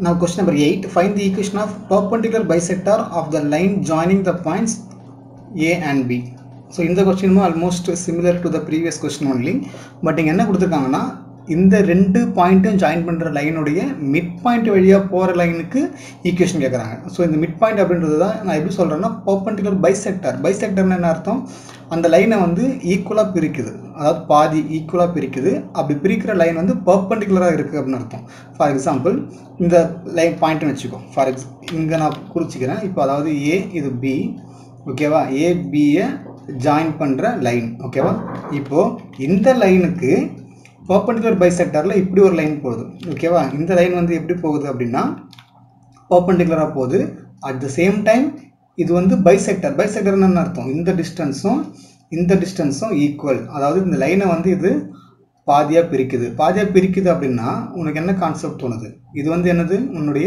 Now question number 8. Find the equation of perpendicular bisector of the line joining the points A and B. So இந்த கொஸ்டினும் almost similar to the previous question only but இங்கே என்ன கொடுத்துருக்காங்கன்னா இந்த ரெண்டு பாயிண்ட்டும் join பண்ணுற லைனுடைய mid point வழியாக போகிற லைனுக்கு ஈக்குவேஷன் கேட்குறாங்க ஸோ இந்த மிட் பாயிண்ட் அப்படின்றது தான் நான் எப்படி சொல்கிறேன்னா பர்பண்டிகுலர் பைசெக்டர் பைசெக்டர்னு என்ன அர்த்தம்? அந்த லைனை வந்து ஈக்குவலாக பிரிக்குது. அதாவது பாதி ஈக்குவலாக பிரிக்குது. அப்படி பிரிக்கிற லைன் வந்து பர்பண்டிகுலராக இருக்குது அப்படின்னு அர்த்தம். ஃபார் எக்ஸாம்பிள் இந்த லைன் பாயிண்ட்னு வச்சுக்கோ. ஃபார் எக்ஸ் இங்கே நான் குறிச்சிக்கிறேன். இப்போ அதாவது ஏ இது பி ஓகேவா ஏபியை ஜாயின் பண்ணுற லைன் ஓகேவா இப்போது இந்த லைனுக்கு பர்பண்டிகுலர் பைசெக்டரில் இப்படி ஒரு லைன் போகுது. ஓகேவா இந்த லைன் வந்து எப்படி போகுது அப்படின்னா பர்பண்டிகுலராக போகுது. அட் த சேம் டைம் இது வந்து பைசெக்டர் பைசெக்டர்னு என்ன அர்த்தம்? இந்த டிஸ்டன்ஸும் இந்த டிஸ்டன்ஸும் ஈக்குவல் அதாவது இந்த லைனை வந்து இது பாதியாக பிரிக்குது. பாதியாக பிரிக்குது அப்படின்னா உனக்கு என்ன கான்செப்ட் தோணுது? இது வந்து என்னது? உன்னுடைய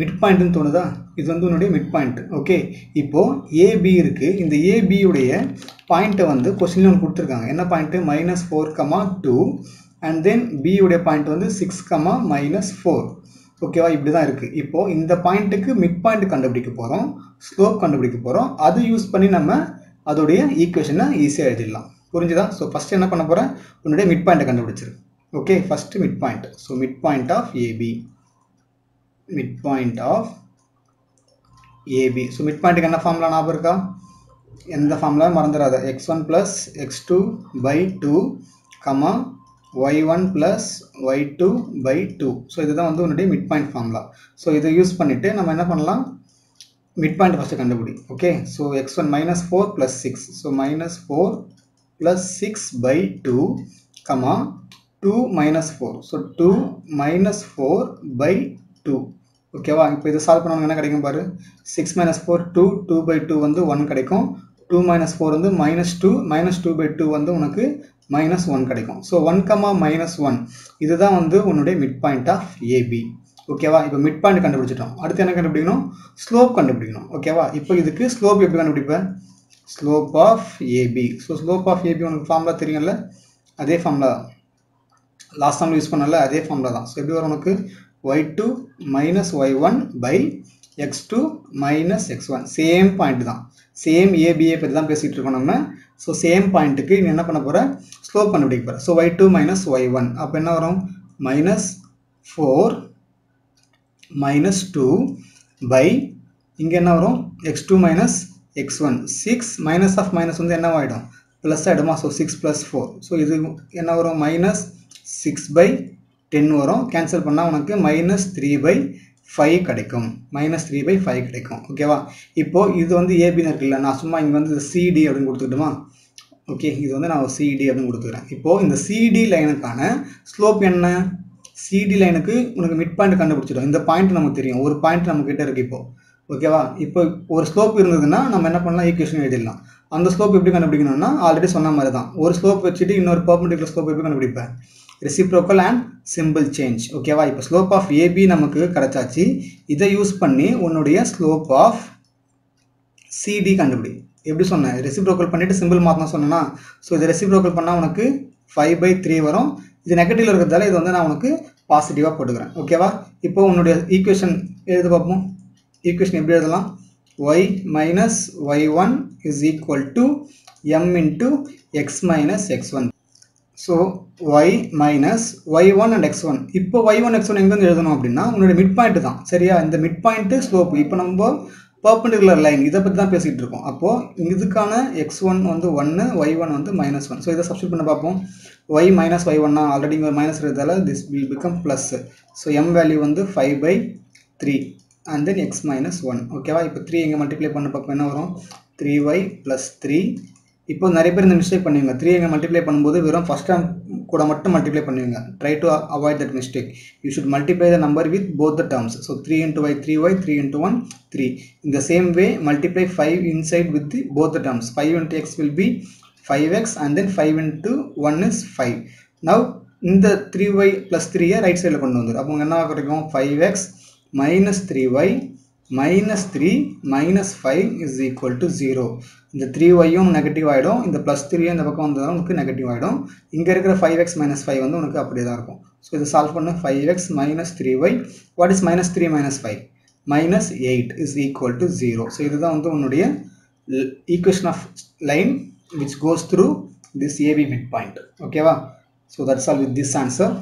மிட் பாயிண்ட்னு தோணுதா? இது வந்து உன்னுடைய மிட் பாயிண்ட் ஓகே இப்போது ஏபி இருக்குது இந்த ஏபியுடைய பாயிண்ட்டை வந்து கொஸ்டின் ஒன்று கொடுத்துருக்காங்க. என்ன point minus four comma two and then பியுடைய point வந்து சிக்ஸ் கமா மைனஸ் ஃபோர் ஓகேவா இப்படி தான் இருக்குது இப்போது இந்த பாயிண்ட்டுக்கு மிட் பாயிண்ட் கண்டுபிடிக்க போகிறோம் ஸ்லோப் கண்டுபிடிக்க போகிறோம் அது யூஸ் பண்ணி நம்ம அதோடைய ஈக்குவேஷனை ஈஸியாக எழுதிடலாம். புரிஞ்சுதா? ஸோ ஃபஸ்ட்டு என்ன பண்ண போகிறேன் உன்னுடைய மிட் பாயிண்ட்டை கண்டுபிடிச்சிரு. Okay first mid point so mid point of AB mid point of AB so mid பாயிண்ட்டுக்கு என்ன ஃபார்முலா ஞாபகம் இருக்கா? எந்த ஃபார்ம்லாம் மறந்துடாத x one plus x two by two comma y one plus y two by two so இதுதான் வந்து உன்னுடைய மிட் பாயிண்ட் ஃபார்ம்லா ஸோ இதை யூஸ் பண்ணிவிட்டு நம்ம என்ன பண்ணலாம்? மிட் பாயிண்ட் ஃபஸ்ட்டு கண்டுபிடி okay so x one minus four plus six so minus four plus six by two comma two minus four so two minus four by two ஓகேவா இப்போ இதை solve பண்ணவங்க என்ன கிடைக்கும் பாரு? Six minus four two two by two வந்து one கிடைக்கும். Two minus four வந்து minus two minus two by two வந்து உனக்கு மைனஸ் ஒன் கிடைக்கும். So one comma minus one இதுதான் வந்து உன்னுடைய மிட் பாயிண்ட் ஆஃப் ஏபி ஓகேவா இப்போ மிட் பாயிண்ட் கண்டுபிடிச்சிட்டோம். அடுத்து என்ன கண்டுபிடிக்கணும்? ஸ்லோப் கண்டுபிடிக்கணும். ஓகேவா இப்போ இதுக்கு ஸ்லோப் எப்படி கண்டுபிடிப்பேன் slope of AB so slope of AB உனக்கு ஃபார்முலா தெரியும்ல? அதே ஃபார்முலா லாஸ்ட் டைம் யூஸ் பண்ணல அதே ஃபார்முலா தான். ஸோ எப்படி வரும் உனக்கு? Y two minus y one by x two minus x one same point தான். சேம் ஏபிஏ பற்றி தான் பேசிகிட்டு இருக்கோம் நம்ம. ஸோ சேம் பாயிண்ட்டுக்கு நீ என்ன பண்ண போகிற ஸ்லோப் கண்டுபிடிக்க போகிற so y two minus y one அப்போ என்ன வரும்? Minus four minus two by இங்கே என்ன வரும்? X two minus x one six minus of minus வந்து என்னவாகிடும் plus ஆகிடுமா so six plus four so இது என்ன வரும்? மைனஸ் சிக்ஸ் பை டென் வரும். கேன்சல் பண்ணால் உனக்கு மைனஸ் த்ரீ பை ஃபைவ் கிடைக்கும். மைனஸ் த்ரீ பை ஃபைவ் கிடைக்கும். ஓகேவா இப்போது இது வந்து ஏபின்னு இருக்குல்ல நான் சும்மா இங்கே வந்து சிடி அப்படின்னு கொடுத்துக்கிட்டுமா? ஓகே இது வந்து நான் சிடி அப்படின்னு கொடுத்துக்கிறேன். இப்போது இந்த சிடி லைனுக்கான ஸ்லோப் என்ன? சிடி லைனுக்கு உனக்கு மிட் பாயிண்ட் கண்டுபிடிச்சிடும். இந்த பாயிண்ட் நமக்கு தெரியும். ஒரு பாயிண்ட் நம்ம கிட்ட இருக்கு இப்போ. ஓகேவா இப்போ ஒரு ஸ்லோப் இருந்ததுன்னா நம்ம என்ன பண்ணலாம்? ஈக்குவேஷன் எழுதிடலாம். அந்த ஸ்லோப் எப்படி கண்டுபிடிக்கணும்னா ஆல்ரெடி சொன்ன மாதிரி தான் ஒரு ஸ்லோப் வச்சுட்டு இன்னொரு பர்பண்டிகுலர் ஸ்லோப் எப்படி கண்டுபிடிப்பேன்? ரெசிப்ரோக்கல் அண்ட் சிம்பிள் சேஞ்ச் ஓகேவா இப்போ ஸ்லோப் ஆஃப் ஏபி நமக்கு கிடச்சாச்சு. இதை யூஸ் பண்ணி உன்னுடைய ஸ்லோப் ஆஃப் சிடி கண்டுபிடி. எப்படி சொன்னேன்? ரெசிப்ரோக்கல் பண்ணிவிட்டு சிம்பிள் மாற்றினா சொன்னேன்னா ஸோ இதை ரெசிப்ரோக்கல் பண்ணால் உனக்கு ஃபைவ் பை த்ரீ வரும். இது நெகட்டிவ்ல இருக்கிறதால இது வந்து நான் உனக்கு பாசிட்டிவாக போட்டுக்கிறேன். ஓகேவா இப்போ உன்னுடைய ஈக்குவேஷன் எழுத பார்ப்போம். ஈக்குவேஷன் எப்படி எழுதலாம்? Y minus y one is equal to m into x minus x one so y minus y one and x one இப்போ ஒய் ஒன் எக்ஸ் ஒன் எங்கேருந்து எழுதணும் அப்படின்னா உன்னோட மிட் பாயிண்ட் தான். சரியா? இந்த மிட் பாயிண்ட்டு ஸ்லோப் இப்போ நம்ம பர்பண்டிகுலர் லைன் இதை பற்றி தான் பேசிகிட்டு இருக்கோம். அப்போது இதுக்கான எக்ஸ் ஒன் வந்து ஒன்று ஒய் ஒன் வந்து மைனஸ் ஒன் ஸோ இதை சப்ஸ்டியூட் பண்ண பார்ப்போம். ஒய் மைனஸ் ஒய் ஒன்னா ஆல்ரெடி இங்கே மைனஸ் இருக்கிறதால this will become plus so m value வந்து five by three and then x minus one ஓகேவா இப்போ த்ரீ எங்கே மல்டிப்ளை பண்ண பார்ப்போம். என்ன வரும்? த்ரீ ஒய் ப்ளஸ் த்ரீ இப்போ நிறைய பேர் இந்த மிஸ்டேக் பண்ணுவீங்க. த்ரீ எங்கே மல்டிப்ளை பண்ணும்போது வெறும் ஃபஸ்ட் டைம் கூட மட்டும் மல்டிப்ளை பண்ணுவீங்க. Try to avoid that mistake you should multiply the number with both the terms so three into y three y three into one three இந்த same way multiply five inside with both the terms five into x will be five x and then five into one is five now இந்த three y plus த்ரீயை right சைடில் கொண்டு வந்துடும் அப்போ என்ன கிடைக்கும்? Five x minus three y minus three minus five is equal to zero இந்த three ஒய்யும் நெகட்டிவ் ஆகிடும் இந்த ப்ளஸ் த்ரீயும் இந்த பக்கம் வந்ததும் உனக்கு நெகட்டிவ் ஆகிடும் இங்கே இருக்கிற ஃபைவ் எக்ஸ் மைனஸ் ஃபைவ் வந்து உனக்கு அப்படியே தான் இருக்கும். ஸோ இதை சால்வ் பண்ண. Five x minus three y what is minus three minus five minus eight is equal to zero so இதுதான் வந்து உன்னுடைய equation of line which goes through this AB mid point ஓகேவா so that's all with this answer